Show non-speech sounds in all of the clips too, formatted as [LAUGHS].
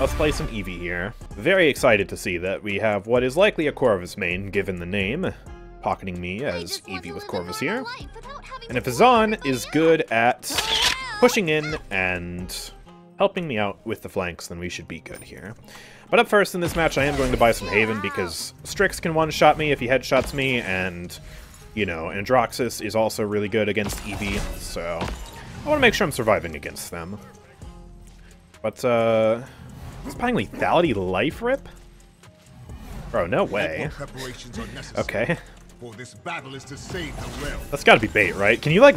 let's play some Evie here. Very excited to see that we have what is likely a Corvus main, given the name, pocketing me as Evie with Corvus here. And if Azaan is good at pushing in and helping me out with the flanks, then we should be good here. But up first in this match, I am going to buy some Haven because Strix can one-shot me if he headshots me, and, you know, Androxus is also really good against Evie, so I want to make sure I'm surviving against them. But, uh, is buying Lethality Life Rip? Bro, no way. Okay. For this battle is to save the realm. That's gotta be bait, right? Can you, like...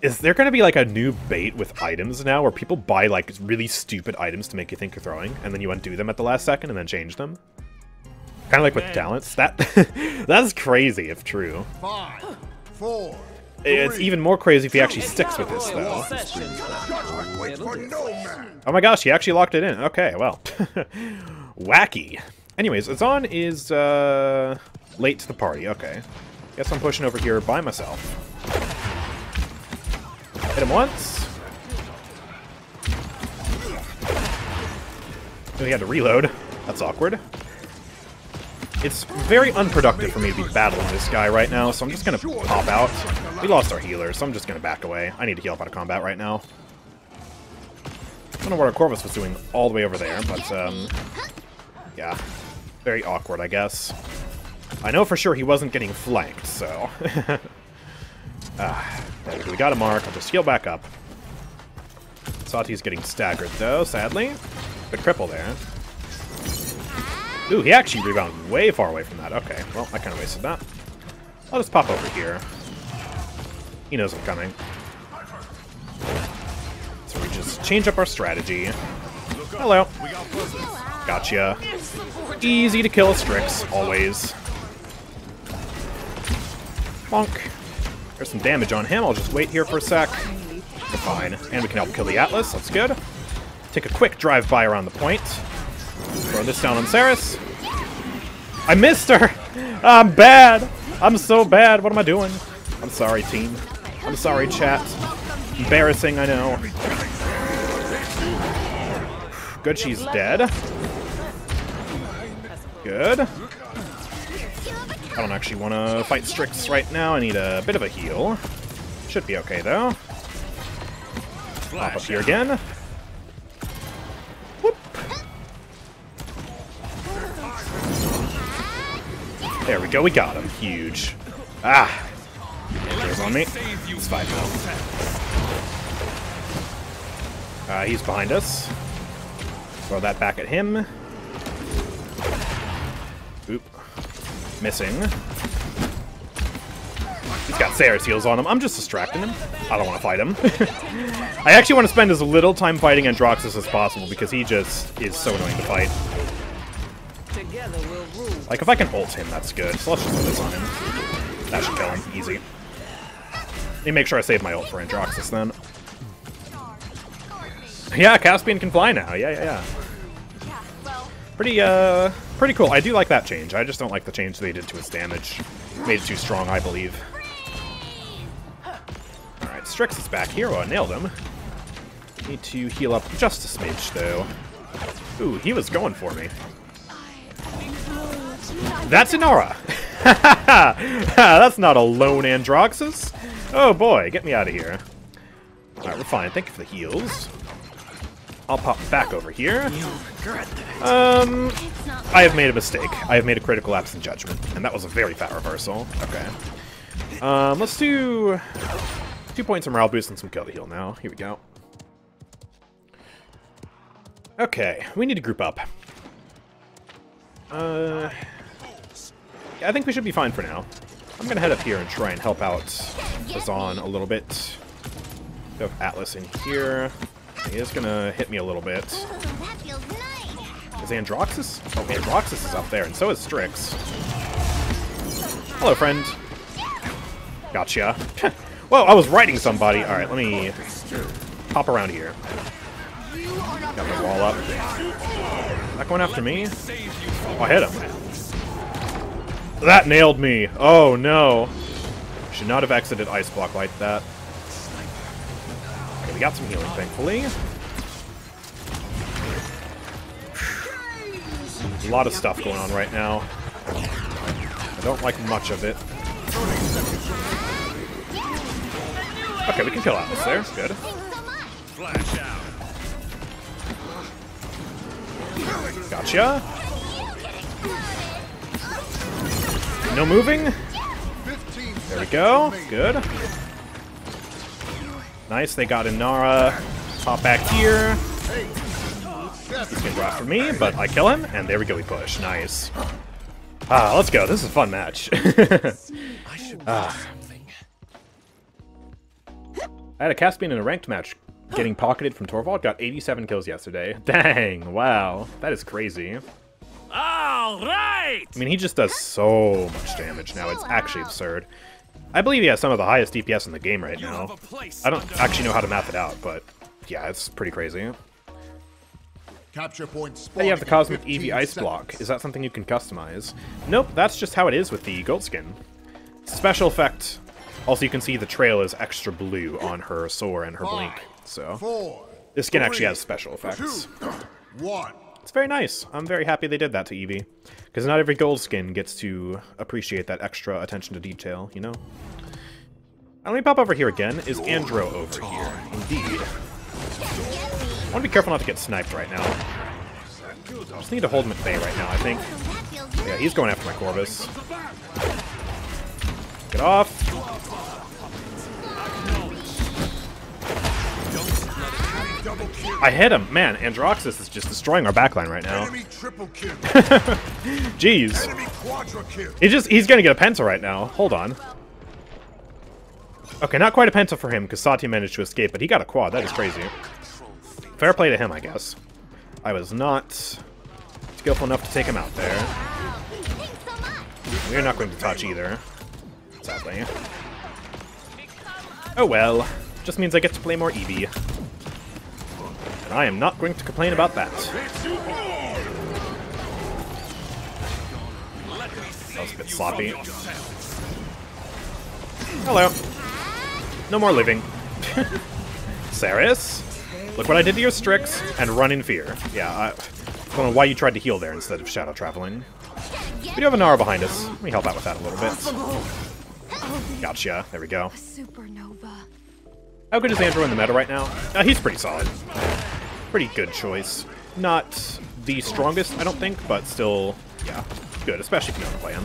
Is there gonna be, like, a new bait with items now where people buy, like, really stupid items to make you think you're throwing, and then you undo them at the last second and then change them? Kind of like with talents. That [LAUGHS] That's crazy, if true. Five, four, It's even more crazy if he actually sticks with this, though. judgment waits for no man. Oh my gosh, he actually locked it in. Okay, well. [LAUGHS] Wacky. Anyways, Azaan is uh, late to the party. Okay. Guess I'm pushing over here by myself. Hit him once. Oh, he had to reload. That's awkward. It's very unproductive for me to be battling this guy right now, so I'm just gonna pop out. We lost our healer, so I'm just gonna back away. I need to heal up out of combat right now. I don't know what our Corvus was doing all the way over there, but, um... Yeah. Very awkward, I guess. I know for sure he wasn't getting flanked, so... [LAUGHS] ah, we got a mark. I'll just heal back up. Sati's getting staggered, though, sadly. Good cripple there. Ooh, he actually rebounded way far away from that. Okay, well, I kind of wasted that. I'll just pop over here. He knows I'm coming. So we just change up our strategy. Hello. Gotcha. Easy to kill a Strix, always. Bonk. There's some damage on him. I'll just wait here for a sec. Fine. And we can help kill the Atlas. That's good. Take a quick drive-by around the point. Throw this down on Seris. I missed her! [LAUGHS] I'm bad! I'm so bad. What am I doing? I'm sorry, team. I'm sorry, chat. Embarrassing, I know. Good, she's dead. Good. I don't actually want to fight Strix right now. I need a bit of a heal. Should be okay, though. Pop up here again. There we go, we got him. Huge. Ah! There's on me. It's fine now. Uh, he's behind us. Throw that back at him. Oop. Missing. He's got Sarah's heals on him. I'm just distracting him. I don't want to fight him. [LAUGHS] I actually want to spend as little time fighting Androxus as possible because he just is so annoying to fight. Like, if I can ult him, that's good. So let's just put this on him. That should kill him. Easy. Let me make sure I save my ult for Androxus then. Yeah, Caspian can fly now. Yeah, yeah, yeah. Pretty, uh, pretty cool. I do like that change. I just don't like the change they did to its damage. Made it too strong, I believe. Alright, Strix is back here. Oh, I nailed him. Need to heal up just a smidge, though. Ooh, he was going for me. That's Inara! [LAUGHS] That's not a lone Androxus! Oh boy, get me out of here. Alright, we're fine. Thank you for the heals. I'll pop back over here. Um, I have made a mistake. I have made a critical lapse in judgment, and that was a very fat reversal. Okay. Um, let's do two points of morale boost and some kill to heal now. Here we go. Okay, we need to group up. Uh, I think we should be fine for now. I'm gonna head up here and try and help out Azaan a little bit. We have Atlas in here. He is gonna hit me a little bit. Is Androxus? Oh, Androxus is up there, and so is Strix. Hello, friend. Gotcha. [LAUGHS] Whoa, I was riding somebody. Alright, let me hop around here. Got my wall up. Not going after me? Oh, I hit him. That nailed me. Oh, no. Should not have exited Ice Block like that. Okay, we got some healing, thankfully. A lot of stuff going on right now. I don't like much of it. Okay, we can kill Atlas there. Good. Gotcha. No moving. There we go. Good. Nice, they got Inara. Pop back here. He's gonna drop for me, but I kill him, and there we go, we push. Nice. Ah, let's go. This is a fun match. [LAUGHS] ah. I had a Caspian in a ranked match getting pocketed from Torvald. Got 87 kills yesterday. [LAUGHS] Dang, wow. That is crazy. All right. I mean, he just does so much damage now. It's actually absurd. I believe he has some of the highest DPS in the game right now. I don't actually know how to map it out, but yeah, it's pretty crazy. Capture point Then you have the Cosmic 15 Evie Ice seconds. Block. Is that something you can customize? Nope, that's just how it is with the gold skin. Special effect. Also, you can see the trail is extra blue on her Soar and her Blink. So, Four. this skin actually has special effects. Two. One. It's very nice. I'm very happy they did that to Evie. Because not every gold skin gets to appreciate that extra attention to detail, you know? And let me pop over here again. Is Andro over here? Indeed. I want to be careful not to get sniped right now. I Just need to hold him at bay right now, I think. Yeah, he's going after my Corvus. Get off. I hit him. Man, Androxus is just destroying our backline right now. Enemy triple kill. [LAUGHS] Jeez. Enemy quadra kill. He just he's gonna get a penta right now. Hold on. Okay, not quite a penta for him because Sati managed to escape, but he got a quad. That is crazy. Fair play to him, I guess. I was not skillful enough to take him out there. We're not going to touch either. Sadly. Oh well. Just means I get to play more Evie. And I am not going to complain about that. That was a bit sloppy. Hello. No more living. [LAUGHS] Seris, look what I did to your Strix, and run in fear. Yeah, I don't know why you tried to heal there instead of shadow traveling. We do have a Nara behind us. Let me help out with that a little bit. Gotcha. There we go. How good is Andro in the meta right now? Uh, he's pretty solid. Pretty good choice. Not the strongest, I don't think, but still, yeah, good, especially if you to play.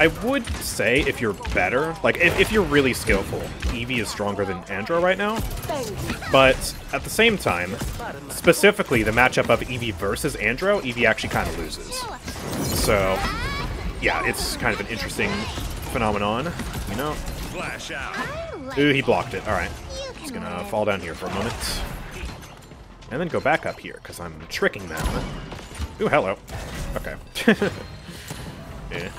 I would say if you're better, like if, if you're really skillful, Evie is stronger than Andro right now. But at the same time, specifically the matchup of Evie versus Andro, Evie actually kind of loses. So, yeah, it's kind of an interesting phenomenon, you know? Flash out. Ooh, he blocked it. Alright. He's gonna fall down here for a moment. And then go back up here, because I'm tricking them. Ooh, hello. Okay. [LAUGHS] yeah.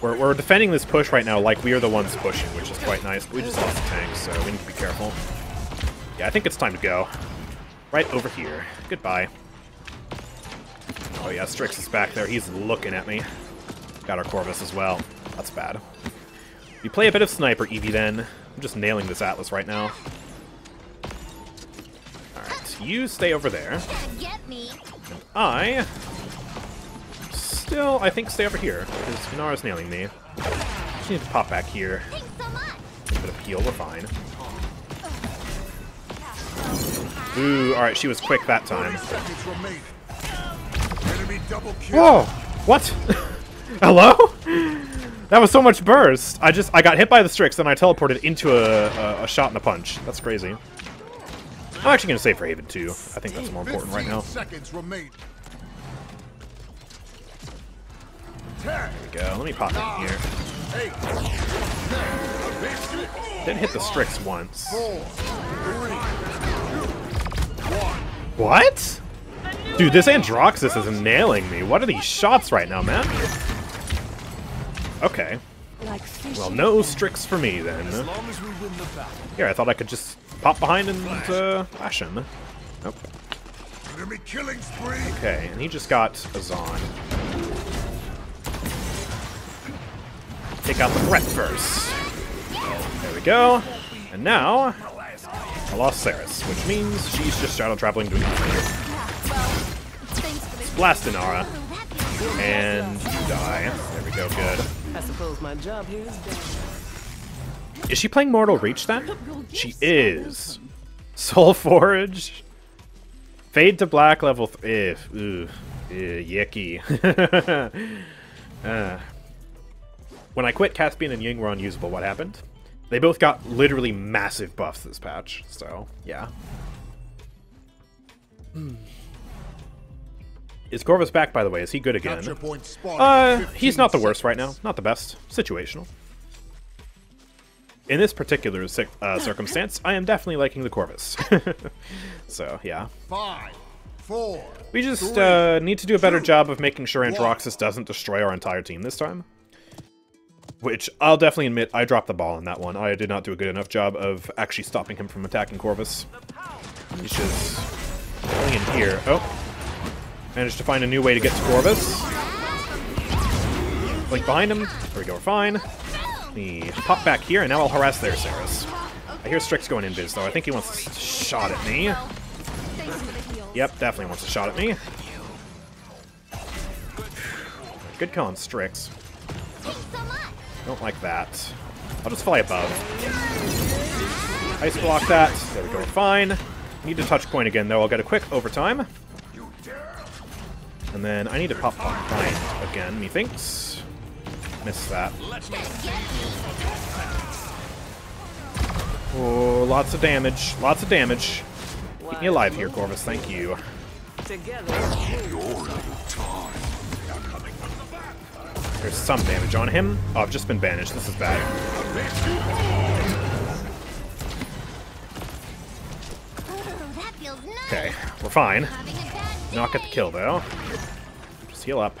We're, we're defending this push right now like we are the ones pushing, which is quite nice. But we just lost the tank, so we need to be careful. Yeah, I think it's time to go. Right over here. Goodbye. Oh yeah, Strix is back there. He's looking at me. Got our Corvus as well. That's bad. You play a bit of Sniper, Evie, then. I'm just nailing this Atlas right now. Alright, you stay over there. Me. I still, I think, stay over here, because Nara's nailing me. Just need to pop back here. A bit of heal, we're fine. Ooh, alright, she was quick that time. Whoa! What? [LAUGHS] Hello? That was so much burst. I just, I got hit by the Strix, and I teleported into a, a, a shot and a punch. That's crazy. I'm actually going to save for Haven, too. I think that's more important right now. seconds remain. There we go. Let me pop in here. Did hit the Strix once. Four. Three. Two. One. What? Dude, this Androxus is nailing me. What are these shots right now, man? Okay. Like. Well, no Strix for me, then. As long as the. Here, I thought I could just pop behind and uh, flash him. Nope. Enemy killing spree. Okay, and he just got a Zon. Take out the Breath first. There we go. And now, I lost Seris, which means she's just shadow traveling to another. Yeah, well, thanks for the Blast Inara, that feels good. and you die. There we go, good. I suppose my job here is done. Is she playing Mortal Reach then? She is. Soul Forge. Fade to black level. Th if. Ooh. Ew, yicky. [LAUGHS] Uh, when I quit Caspian and Ying were unusable, what happened? They both got literally massive buffs this patch, so yeah. Hmm. Is Corvus back, by the way? Is he good again? Capture point spotted. Uh, he's not the worst right now. Not the best. Situational. In this particular uh, circumstance, I am definitely liking the Corvus. [LAUGHS] so, yeah. Five, four. We just three, uh, need to do a better two, job of making sure Androxus doesn't destroy our entire team this time. Which, I'll definitely admit, I dropped the ball on that one. I did not do a good enough job of actually stopping him from attacking Corvus. He's just going in here. Oh. Managed to find a new way to get to Corvus. Like behind him. There we go, we're fine. Me pop back here, and now I'll harass their Seris. I hear Strix going in biz, though. I think he wants a shot at me. Yep, definitely wants a shot at me. [SIGHS] Good on Strix. Don't like that. I'll just fly above. Ice block that. There we go, fine. Need to touch point again, though. I'll get a quick overtime. And then I need to pop behind again, methinks. Missed that. Oh, lots of damage. Lots of damage. Keep me alive here, Corvus. Thank you. There's some damage on him. Oh, I've just been banished. This is bad. Oh, that feels nice. Okay, we're fine. Having a. Not get the kill, though. Just heal up.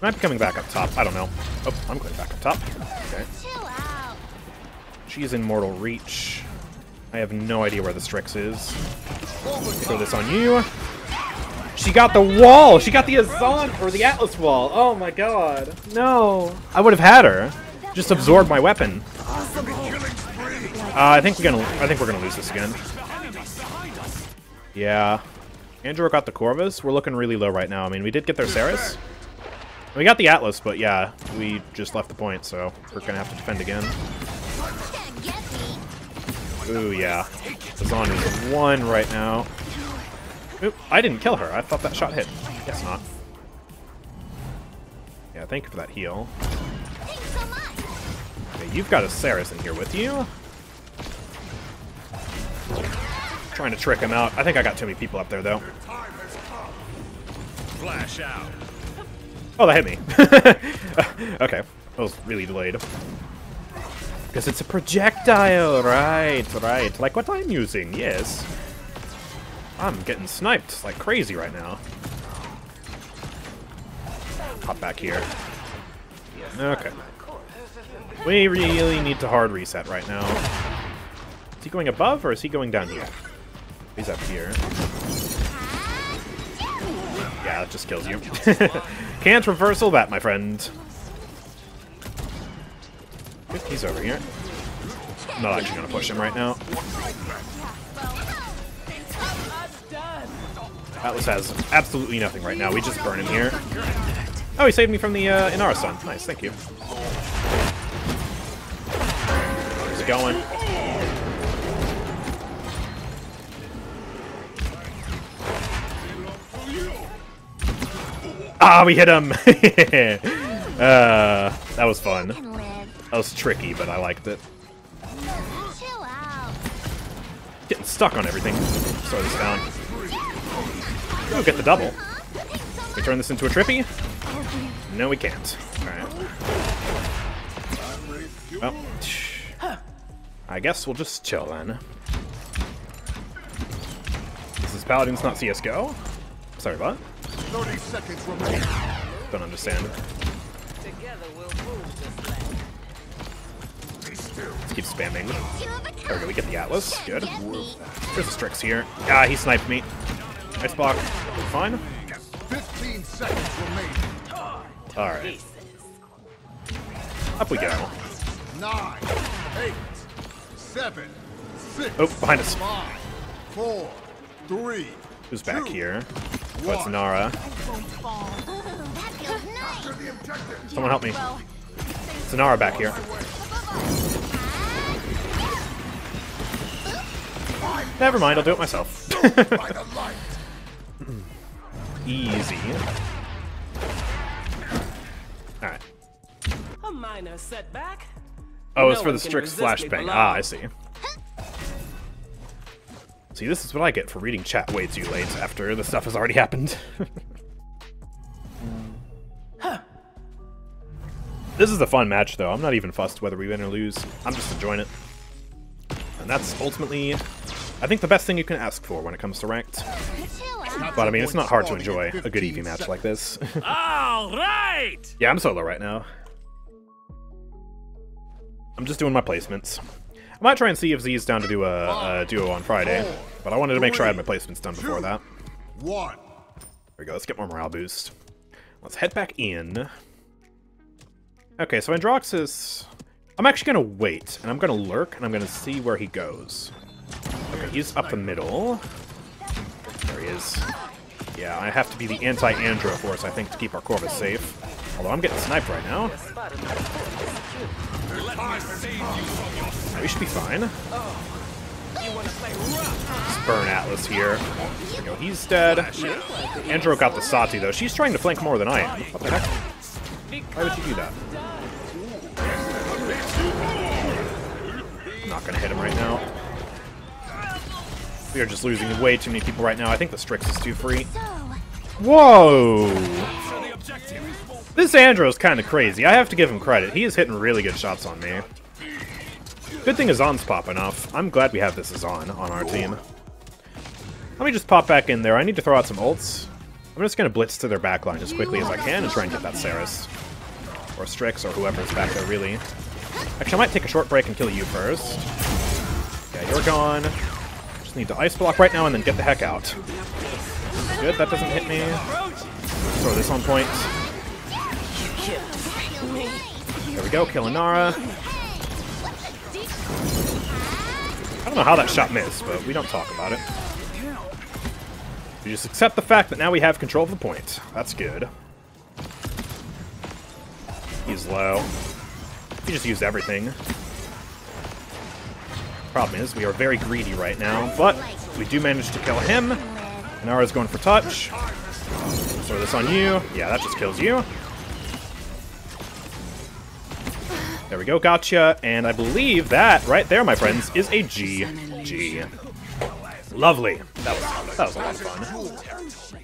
Might be coming back up top. I don't know. Oh, I'm going back up top. Okay. She's in mortal reach. I have no idea where the Strix is. Throw this on you. She got the wall! She got the Azaan, or the Atlas wall! Oh my god. No. I would have had her. Just absorbed my weapon. Uh, I think we're gonna I think we're gonna lose this again. Yeah. Andro got the Corvus. We're looking really low right now. I mean, we did get their Seris. We got the Atlas, but yeah, we just left the point, so we're gonna have to defend again. Ooh, yeah. Azaan is one right now. Oop, I didn't kill her. I thought that shot hit. Guess not. Yeah, thank you for that heal. Okay, you've got a Seris in here with you. Trying to trick him out. I think I got too many people up there, though. Flash out. Oh, that hit me. [LAUGHS] okay. That was really delayed. Because it's a projectile, right, right. Like what I'm using, yes. I'm getting sniped like crazy right now. Hop back here. Okay. We really need to hard reset right now. Is he going above or is he going down here? He's up here. Yeah, that just kills you. [LAUGHS] Can't reversal that, my friend. He's over here. I'm not actually gonna push him right now. Atlas has absolutely nothing right now. We just burn him here. Oh, he saved me from the uh, Inara Sun. Nice, thank you. How's it going? Ah, we hit him! [LAUGHS] uh, that was fun. That was tricky, but I liked it. Getting stuck on everything. Slow this down. We'll get the double. Can we turn this into a trippy? No, we can't. Alright. Well, I guess we'll just chill then. This is Paladins, not CSGO. Sorry, what? 30 seconds remaining. Don't understand. together we'll move this land. Let's keep spamming. Two There we go, we get the Atlas. Good. There's a Strix here. Ah, he sniped me. Nice block. Fine. 15 seconds remaining. Alright. Up we go. Nine, eight, seven, Six, Oh, behind us. five, four, three, Who's back two, here? Oh. Nara. That feels nice. To the objective. Someone help me. Nara back here. Never mind, I'll do it myself. By the light. [LAUGHS] Easy. Alright. A minor setback. Oh, it's for the Strix flashbang. Ah, I see. See, this is what I get for reading chat way too late after the stuff has already happened. [LAUGHS] This is a fun match, though. I'm not even fussed whether we win or lose. I'm just enjoying it. And that's ultimately, I think, the best thing you can ask for when it comes to ranked. But I mean, it's not hard to enjoy a good Evie match like this. [LAUGHS] All right. yeah, I'm solo right now. I'm just doing my placements. I might try and see if Z's down to do a, a duo on Friday, but I wanted to make sure I had my placements done before that. One. There we go, let's get more morale boost. Let's head back in. Okay, so Androxus... I'm actually gonna wait, and I'm gonna lurk, and I'm gonna see where he goes. Okay, he's up the middle. There he is. Yeah, I have to be the anti-Andro force, I think, to keep our Corvus safe. Although I'm getting sniped right now. We should be fine. You wanna play rough? Let's burn Atlas here. There we go, he's dead. Andro got the Sati, though. She's trying to flank more than I am. What the heck? Why would you do that? I'm not gonna hit him right now. We are just losing way too many people right now. I think the Strix is too free. Whoa! This Andro's kind of crazy. I have to give him credit. He is hitting really good shots on me. Good thing Azaan's popping off. I'm glad we have this Azaan on our team. Let me just pop back in there. I need to throw out some ults. I'm just going to blitz to their backline as quickly as I can and try and get that Seris. Or Strix, or whoever's back there, really. Actually, I might take a short break and kill you first. Yeah, you're gone. Just need to ice block right now and then get the heck out. Good, that doesn't hit me. Throw this on point. There we go, killing Nara. I don't know how that shot missed, but we don't talk about it. We just accept the fact that now we have control of the point. That's good. He's low. He just used everything. Problem is, we are very greedy right now, but we do manage to kill him. Nara's going for touch. Throw this on you. Yeah, that just kills you. There we go, gotcha. And I believe that right there, my friends, is a G. G. Lovely. That was that was a lot of fun.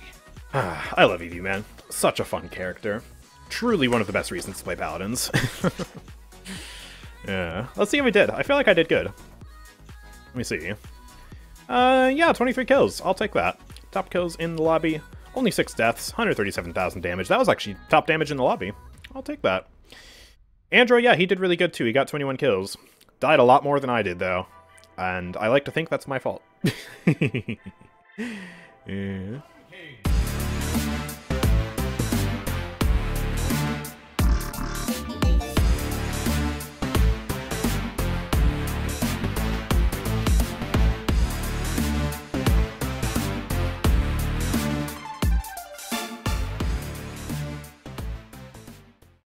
[SIGHS] I love Evie, man. Such a fun character. Truly one of the best reasons to play Paladins. [LAUGHS] yeah. Let's see how we did. I feel like I did good. Let me see. Uh, yeah, 23 kills. I'll take that. Top kills in the lobby. Only 6 deaths, 137,000 damage. That was actually top damage in the lobby. I'll take that. Andro, yeah, he did really good too. He got 21 kills. Died a lot more than I did, though. And I like to think that's my fault. [LAUGHS] yeah.